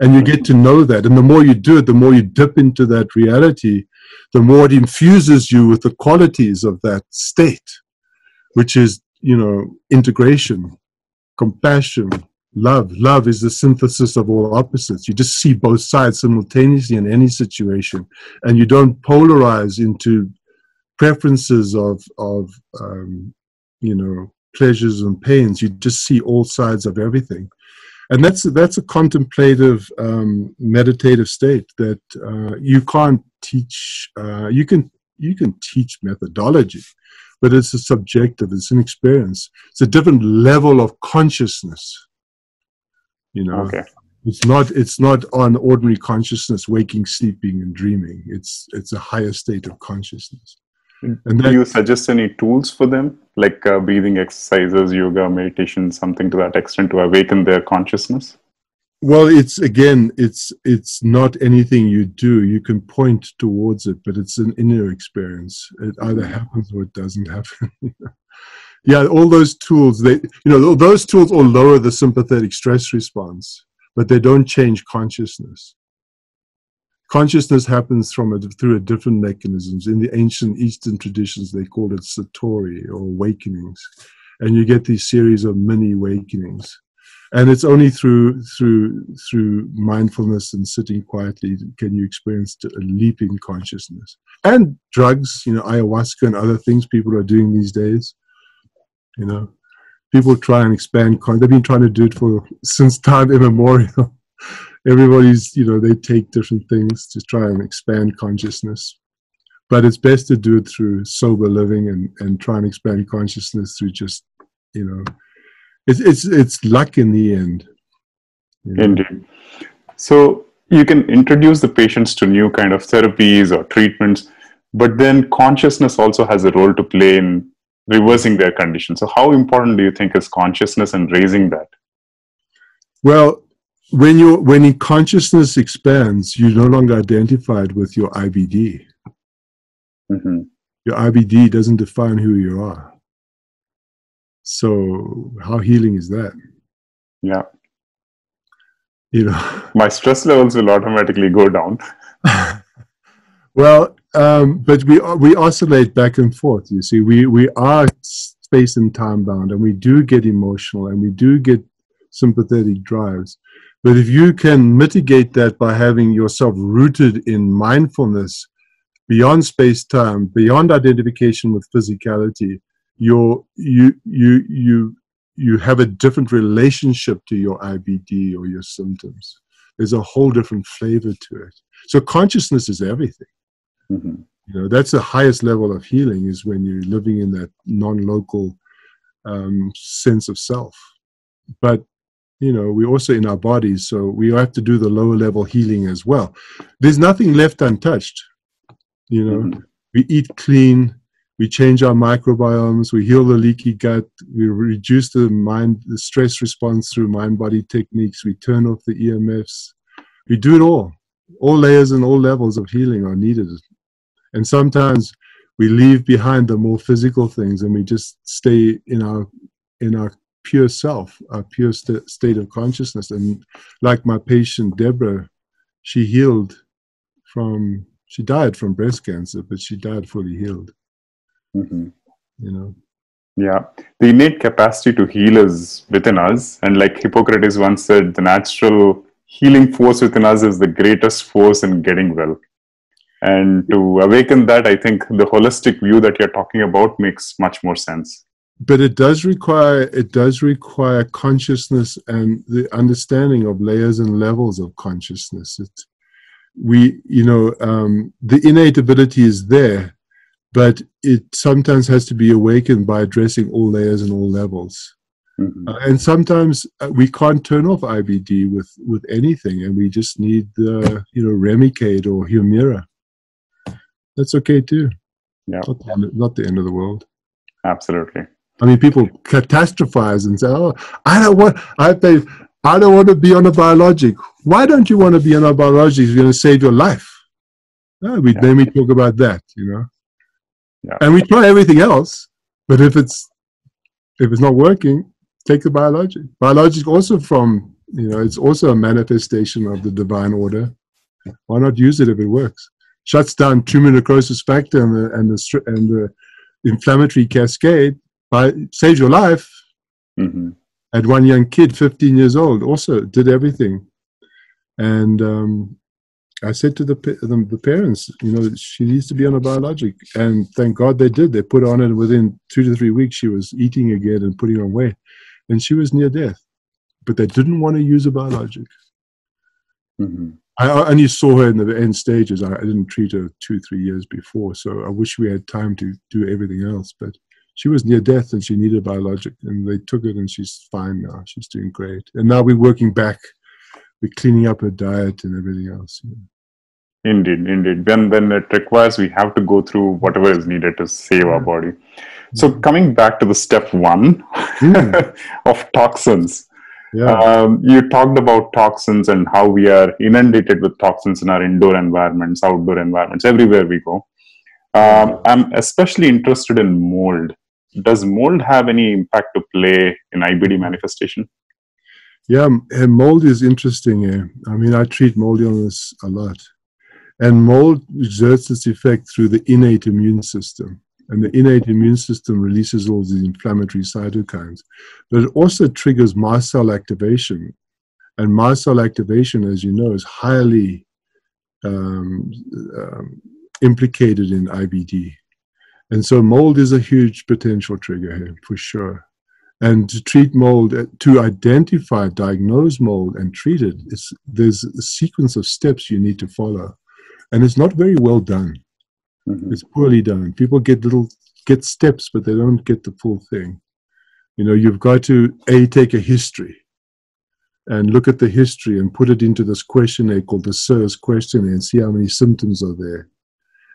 [SPEAKER 2] and you get to know that. And the more you do it the more you dip into that reality the more it infuses you with the qualities of that state which is you know integration compassion love. Love is the synthesis of all opposites. You just see both sides simultaneously in any situation. And you don't polarize into preferences of of um, you know pleasures and pains. You just see all sides of everything, and that's that's a contemplative, um, meditative state that uh, you can't teach. Uh, you can you can teach methodology, but it's a subjective. It's an experience. It's a different level of consciousness. You know.
[SPEAKER 1] Okay.
[SPEAKER 2] It's not. It's not on ordinary consciousness, waking, sleeping, and dreaming. It's it's a higher state of consciousness.
[SPEAKER 1] And Do you suggest any tools for them, like uh, breathing exercises, yoga, meditation, something to that extent to awaken their consciousness?
[SPEAKER 2] well, it's again, it's it's not anything you do. You can point towards it, but it's an inner experience. It either mm-hmm. happens or it doesn't happen. yeah, all those tools, they you know, those tools all lower the sympathetic stress response, but they don't change consciousness. Consciousness happens from a, through a different mechanisms. In the ancient Eastern traditions, they called it satori or awakenings, and you get these series of mini awakenings. And it's only through through through mindfulness and sitting quietly can you experience a leap in consciousness. And drugs you know ayahuasca and other things people are doing these days. You know people try and expand con- they've been trying to do it for since time immemorial everybody's you know they take different things to try and expand consciousness but it's best to do it through sober living and and try and expand consciousness through just you know it's it's it's luck in the end.
[SPEAKER 1] You know? Indeed. So you can introduce the patients to new kind of therapies or treatments, but then consciousness also has a role to play in reversing their condition. So how important do you think is consciousness and raising that?
[SPEAKER 2] Well, when you when your consciousness expands, you're no longer identified with your IBD. Mm-hmm. Your IBD doesn't define who you are. So how healing is that?
[SPEAKER 1] Yeah.
[SPEAKER 2] You know,
[SPEAKER 1] my stress levels will automatically go down.
[SPEAKER 2] well, um, but we we oscillate back and forth. You see, we we are space and time bound, and we do get emotional, and we do get sympathetic drives. But if you can mitigate that by having yourself rooted in mindfulness, beyond space time, beyond identification with physicality, you you you you you have a different relationship to your IBD or your symptoms. There's a whole different flavor to it. So consciousness is everything. Mm-hmm. You know, that's the highest level of healing is when you're living in that non-local um, sense of self. But you know, we're also in our bodies, so we have to do the lower level healing as well. There's nothing left untouched. You know, mm-hmm. we eat clean, we change our microbiomes, we heal the leaky gut, we reduce the mind, the stress response through mind-body techniques, we turn off the EMFs. We do it all. All layers and all levels of healing are needed. And sometimes we leave behind the more physical things and we just stay in our in our pure self, our pure st- state of consciousness. And like my patient Deborah, she healed from she died from breast cancer, but she died fully healed. Mm-hmm. You know.
[SPEAKER 1] Yeah, the innate capacity to heal is within us, and like Hippocrates once said, the natural healing force within us is the greatest force in getting well. And to awaken that, I think the holistic view that you're talking about makes much more sense.
[SPEAKER 2] But it does require it does require consciousness and the understanding of layers and levels of consciousness. It, we, you know, um, the innate ability is there, but it sometimes has to be awakened by addressing all layers and all levels. Mm-hmm. Uh, and sometimes uh, we can't turn off IBD with, with anything, and we just need the you know Remicade or Humira. That's okay too.
[SPEAKER 1] Yeah,
[SPEAKER 2] not the, not the end of the world.
[SPEAKER 1] Absolutely.
[SPEAKER 2] I mean, people catastrophize and say, "Oh, I don't want. I pay. I don't want to be on a biologic. Why don't you want to be on a biologic? It's going to save your life." Oh, we, yeah. Then we talk about that, you know. Yeah. And we try everything else, but if it's if it's not working, take the biologic. Biologic also from you know it's also a manifestation of the divine order. Why not use it if it works? Shuts down tumor necrosis factor and the and the and the inflammatory cascade. By saves your life. Mm-hmm. Had one young kid, 15 years old, also did everything, and um, I said to the, the, the parents, you know, she needs to be on a biologic, and thank God they did. They put on it within two to three weeks. She was eating again and putting on weight, and she was near death. But they didn't want to use a biologic. Mm-hmm. I only saw her in the end stages. I, I didn't treat her two, three years before, so I wish we had time to do everything else. But she was near death and she needed a biologic, and they took it, and she's fine now. She's doing great, and now we're working back. We're cleaning up her diet and everything else. You know.
[SPEAKER 1] Indeed, indeed. When when it requires, we have to go through whatever is needed to save our body. So coming back to the step one mm. of toxins. Yeah. Um, you talked about toxins and how we are inundated with toxins in our indoor environments, outdoor environments, everywhere we go. Um, I'm especially interested in mold. Does mold have any impact to play in IBD manifestation?
[SPEAKER 2] Yeah, mold is interesting. Eh? I mean, I treat mold illness a lot. And mold exerts its effect through the innate immune system. And the innate immune system releases all these inflammatory cytokines. But it also triggers mast cell activation. And mast cell activation, as you know, is highly um, um, implicated in IBD. And so mold is a huge potential trigger here, for sure. And to treat mold, uh, to identify, diagnose mold, and treat it, there's a sequence of steps you need to follow. And it's not very well done. Mm-hmm. It's poorly done. People get little get steps, but they don't get the full thing. You know, you've got to a take a history and look at the history and put it into this questionnaire called the CIRS questionnaire and see how many symptoms are there.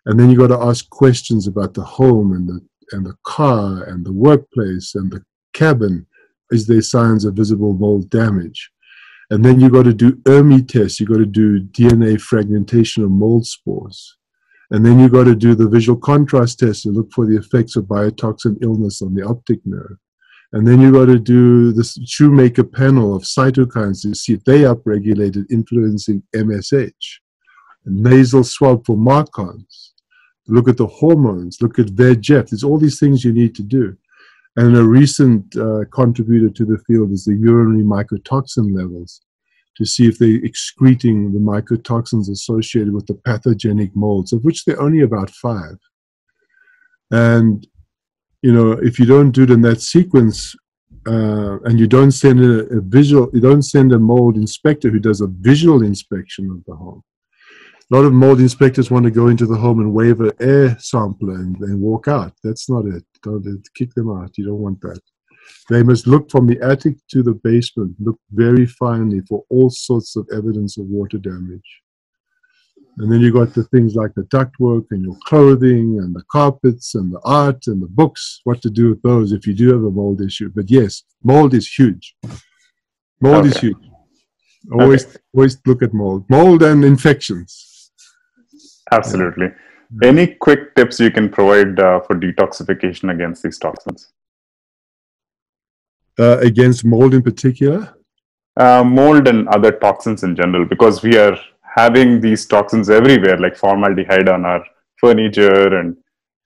[SPEAKER 2] And then you got to ask questions about the home and the and the car and the workplace and the cabin. Is there signs of visible mold damage? And then you got to do ERMI tests. You got to do DNA fragmentation of mold spores. And then you got to do the visual contrast test to look for the effects of biotoxin illness on the optic nerve. And then you got to do the Shoemaker panel of cytokines to see if they upregulated, influencing MSH. A nasal swab for MARCoNS. Look at the hormones. Look at VEGF. There's all these things you need to do. And a recent uh, contributor to the field is the urinary mycotoxin levels to see if they're excreting the mycotoxins associated with the pathogenic molds, of which there are only about five. And, you know, if you don't do it in that sequence, uh, and you don't send a, a, visual, you don't send a mold inspector who does a visual inspection of the home. A lot of mold inspectors want to go into the home and wave an air sampler and, and walk out. That's not it. Don't uh, kick them out. You don't want that. They must look from the attic to the basement, look very finely for all sorts of evidence of water damage. And then you got the things like the ductwork and your clothing and the carpets and the art and the books, what to do with those if you do have a mold issue. But yes, mold is huge. Mold okay. is huge. Always, okay. always look at mold. Mold and infections.
[SPEAKER 1] Absolutely. Any quick tips you can provide uh, for detoxification against these toxins?
[SPEAKER 2] uh, against mold in particular?
[SPEAKER 1] Uh, mold and other toxins in general, because we are having these toxins everywhere, like formaldehyde on our furniture and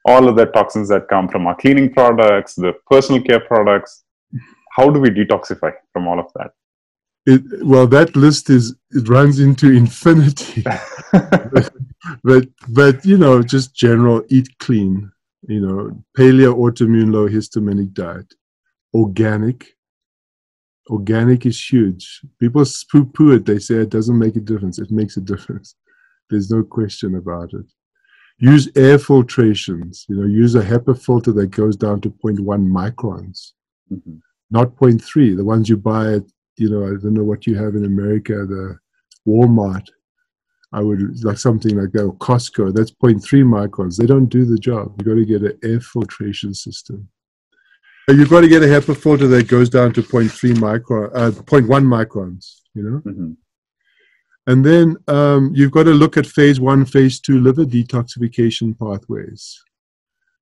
[SPEAKER 1] all of the toxins that come from our cleaning products, the personal care products. How do we detoxify from all of that?
[SPEAKER 2] It, well, that list is it runs into infinity. but, but but you know, just general eat clean. You know, paleo autoimmune low histaminic diet organic. Organic is huge. People poo poo it. They say it doesn't make a difference. It makes a difference. There's no question about it. Use air filtrations. You know, use a HEPA filter that goes down to 0.1 microns, mm-hmm. not 0.3. The ones you buy at, you know, I don't know what you have in America, the Walmart. I would like something like that, or Costco. That's 0.3 microns. They don't do the job. You've got to get an air filtration system. You've got to get a HEPA filter that goes down to 0.3 micron, uh, 0.1 microns, you know? Mm-hmm. And then um, you've got to look at phase one, phase two liver detoxification pathways.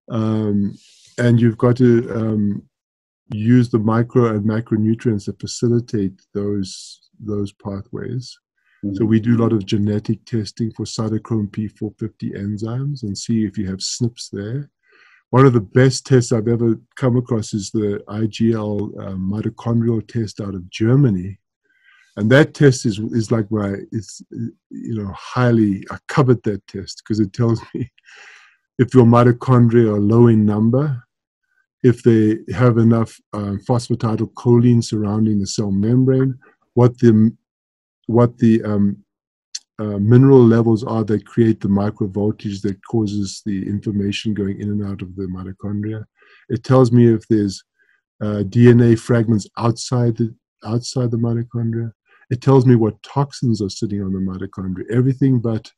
[SPEAKER 2] Um, and you've got to um, use the micro and macronutrients that facilitate those, those pathways. Mm-hmm. So we do a lot of genetic testing for cytochrome P450 enzymes and see if you have SNPs there one of the best tests I've ever come across is the IGL uh, mitochondrial test out of Germany. And that test is, is like my, it's, you know, highly, I covered that test because it tells me if your mitochondria are low in number, if they have enough uh, phosphatidylcholine surrounding the cell membrane, what the, what the um, uh, mineral levels are that create the microvoltage that causes the information going in and out of the mitochondria. It tells me if there's uh, DNA fragments outside the outside the mitochondria. It tells me what toxins are sitting on the mitochondria. Everything but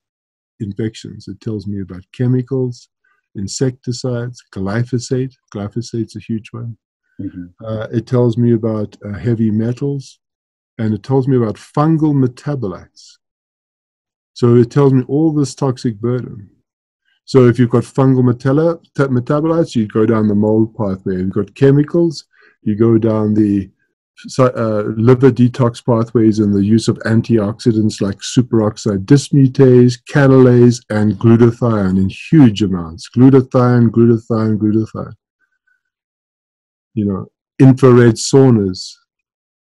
[SPEAKER 2] infections. It tells me about chemicals, insecticides, glyphosate. Glyphosate's a huge one. Mm-hmm. Uh, it tells me about uh, heavy metals and it tells me about fungal metabolites. So it tells me all this toxic burden. So if you've got fungal metabolites, you go down the mold pathway. If you've got chemicals, you go down the uh, liver detox pathways and the use of antioxidants like superoxide dismutase, catalase, and glutathione in huge amounts. Glutathione, glutathione, glutathione. You know, infrared saunas.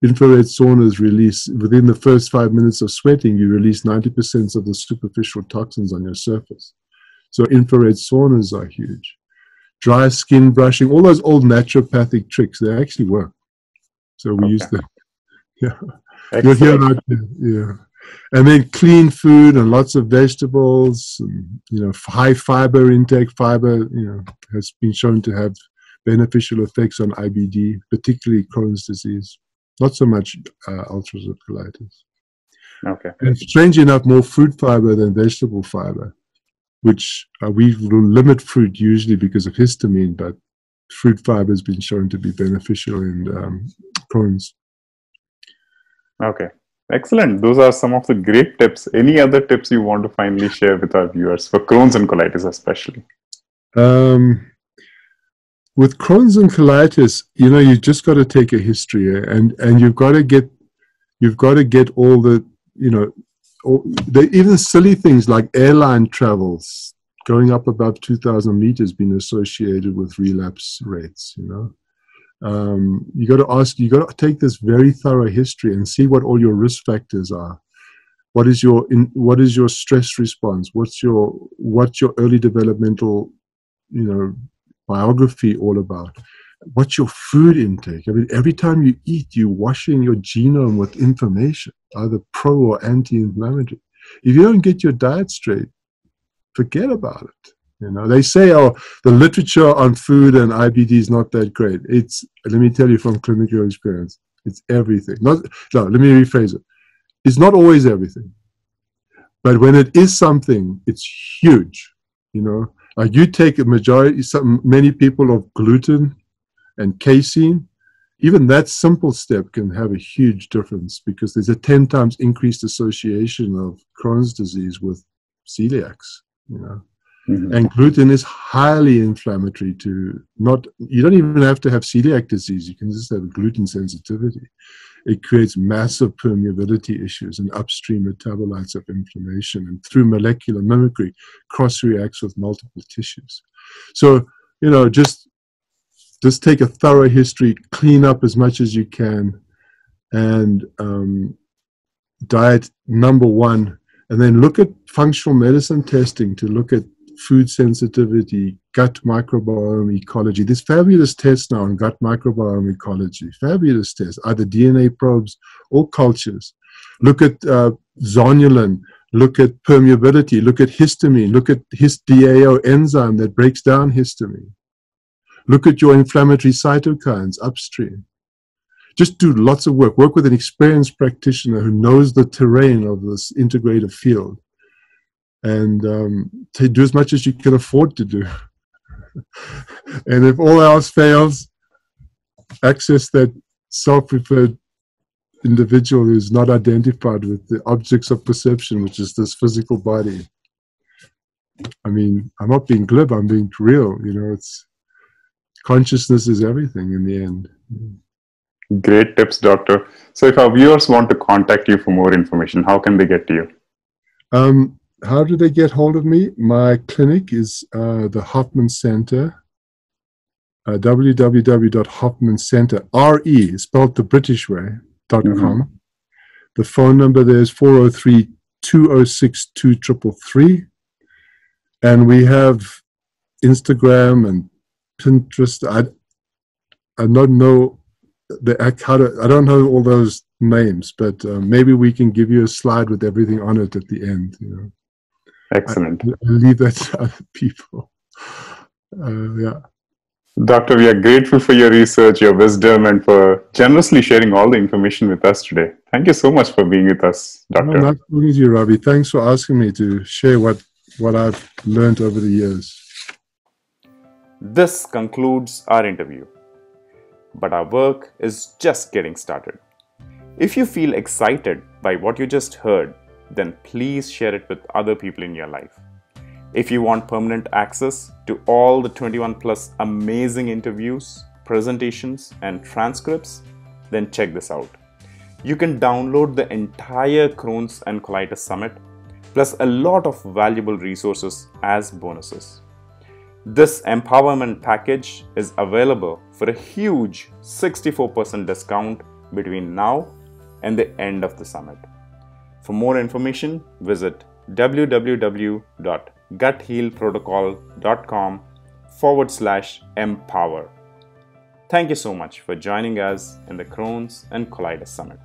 [SPEAKER 2] Infrared saunas release, within the first five minutes of sweating, you release 90% of the superficial toxins on your surface. So infrared saunas are huge. Dry skin brushing, all those old naturopathic tricks, they actually work. So we okay. use them. Yeah. You'll hear that. Yeah. And then clean food and lots of vegetables, and, you know, high fiber intake. Fiber, you know, has been shown to have beneficial effects on IBD, particularly Crohn's disease. Not so much uh, ulcerative colitis.
[SPEAKER 1] Okay.
[SPEAKER 2] And strange enough, more fruit fiber than vegetable fiber, which uh, we limit fruit usually because of histamine, but fruit fiber has been shown to be beneficial in um, Crohn's.
[SPEAKER 1] Okay, excellent. Those are some of the great tips. Any other tips you want to finally share with our viewers for Crohn's and colitis, especially?
[SPEAKER 2] Um, with Crohn's and colitis, you know, you've just got to take a history, eh, and and you've got to get, you've got to get all the, you know, all the, even silly things like airline travels going up above 2,000 meters being associated with relapse rates, you know. Um, you got to ask, you got to take this very thorough history and see what all your risk factors are. What is your in, what is your stress response? What's your what's your early developmental, you know, biography all about? What's your food intake? I mean, every time you eat, you're washing your genome with information, either pro or anti-inflammatory. If you don't get your diet straight, forget about it. You know, they say, oh, the literature on food and IBD is not that great. It's, let me tell you from clinical experience, it's everything. Not, no, let me rephrase it. It's not always everything. But when it is something, it's huge. You know, like you take a majority, some, many people of gluten and casein, even that simple step can have a huge difference because there's a 10 times increased association of Crohn's disease with celiacs you know. Mm-hmm. And gluten is highly inflammatory to not, you don't even have to have celiac disease. You can just have gluten sensitivity. It creates massive permeability issues and upstream metabolites of inflammation. And through molecular mimicry, cross reacts with multiple tissues. So, you know, just, just take a thorough history, clean up as much as you can, and um, diet number one and then look at functional medicine testing to look at food sensitivity, gut microbiome ecology. There's fabulous tests now on gut microbiome ecology, fabulous tests, either DNA probes or cultures. Look at uh, zonulin, look at permeability, look at histamine, look at his DAO enzyme that breaks down histamine. Look at your inflammatory cytokines upstream just do lots of work. Work with an experienced practitioner who knows the terrain of this integrative field, and um, to do as much as you can afford to do. and if all else fails, access that self-referred individual who's not identified with the objects of perception, which is this physical body. I mean, I'm not being glib, I'm being real. You know, it's consciousness is everything in the end.
[SPEAKER 1] Great tips, doctor. So, if our viewers want to contact you for more information, how can they get to you?
[SPEAKER 2] Um, how do they get hold of me? My clinic is uh, the Hoffman Center, uh, www.hoffmancenter, R-E, spelled the British way, dot mm-hmm. com. The phone number there is 403 206 2333. And we have Instagram and Pinterest. I, I don't know the I don't know all those names, but uh, maybe we can give you a slide with everything on it at the end. You know.
[SPEAKER 1] Excellent. I,
[SPEAKER 2] I leave that to other people. Uh, yeah.
[SPEAKER 1] Doctor, we are grateful for your research, your wisdom, and for generously sharing all the information with us today. Thank you so much for being with us, Doctor.
[SPEAKER 2] No, not you, Ravi. Thanks for asking me to share what, what I've learned over the years.
[SPEAKER 1] This concludes our interview but our work is just getting started. If you feel excited by what you just heard, then please share it with other people in your life. If you want permanent access to all the 21 plus amazing interviews, presentations, and transcripts, then check this out. You can download the entire Crohn's and Colitis Summit, plus a lot of valuable resources as bonuses. This empowerment package is available for a huge 64% discount between now and the end of the summit. For more information, visit www.guthealprotocol.com forward slash empower. Thank you so much for joining us in the Crohn's and Colitis Summit.